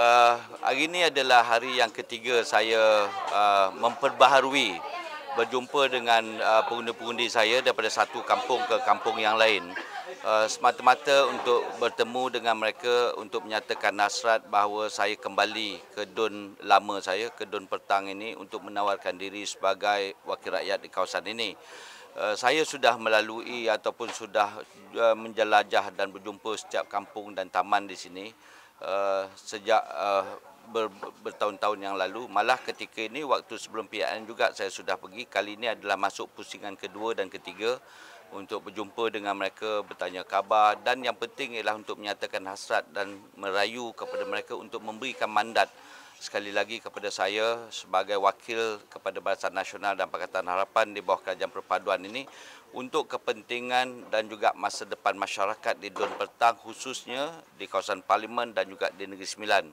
uh, hari ini adalah hari yang ketiga saya uh, memperbaharui berjumpa dengan uh, pengundi-pengundi saya daripada satu kampung ke kampung yang lain. Uh, semata-mata untuk bertemu dengan mereka untuk menyatakan nasrat bahawa saya kembali ke Dun lama saya, ke Dun Pertang ini untuk menawarkan diri sebagai wakil rakyat di kawasan ini. Uh, saya sudah melalui ataupun sudah uh, menjelajah dan berjumpa setiap kampung dan taman di sini. Uh, sejak uh, ber, bertahun-tahun yang lalu. Malah ketika ini waktu sebelum PIN juga saya sudah pergi. Kali ini adalah masuk pusingan kedua dan ketiga untuk berjumpa dengan mereka, bertanya khabar dan yang penting ialah untuk menyatakan hasrat dan merayu kepada mereka untuk memberikan mandat sekali lagi kepada saya sebagai wakil kepada Barisan Nasional dan Pakatan Harapan di bawah Kerajaan Perpaduan ini untuk kepentingan dan juga masa depan masyarakat di Dun Pertang khususnya di kawasan Parlimen dan juga di Negeri Sembilan.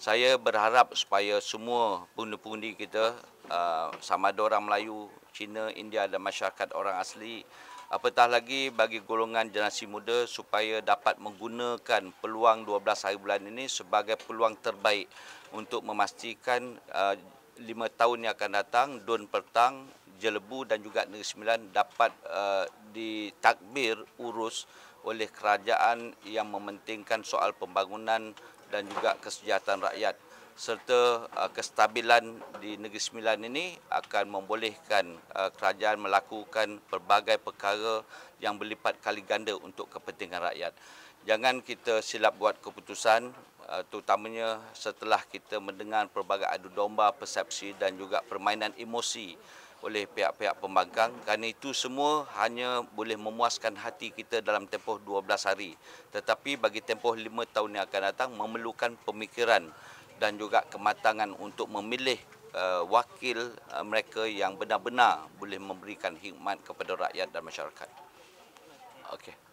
Saya berharap supaya semua pengundi-pengundi kita uh, sama ada orang Melayu, Cina, India dan masyarakat orang asli apatah lagi bagi golongan generasi muda supaya dapat menggunakan peluang 12 hari bulan ini sebagai peluang terbaik untuk memastikan uh, lima tahun yang akan datang Dun Pertang, Jelebu dan juga Negeri Sembilan dapat uh, ditakbir urus oleh kerajaan yang mementingkan soal pembangunan dan juga kesejahteraan rakyat serta uh, kestabilan di Negeri Sembilan ini akan membolehkan uh, kerajaan melakukan pelbagai perkara yang berlipat kali ganda untuk kepentingan rakyat. Jangan kita silap buat keputusan uh, terutamanya setelah kita mendengar pelbagai adu domba, persepsi dan juga permainan emosi oleh pihak-pihak pembangkang kerana itu semua hanya boleh memuaskan hati kita dalam tempoh 12 hari tetapi bagi tempoh 5 tahun yang akan datang memerlukan pemikiran dan juga kematangan untuk memilih uh, wakil uh, mereka yang benar-benar boleh memberikan hikmat kepada rakyat dan masyarakat. Okey.